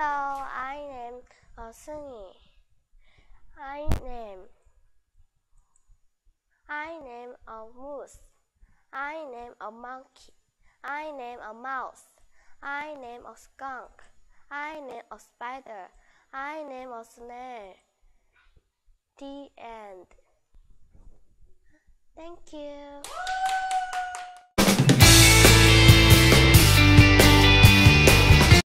Hello, I am uh, Sunny. I name. I name a moose. I name a monkey. I name a mouse. I name a skunk. I name a spider. I name a snail. The end. Thank you.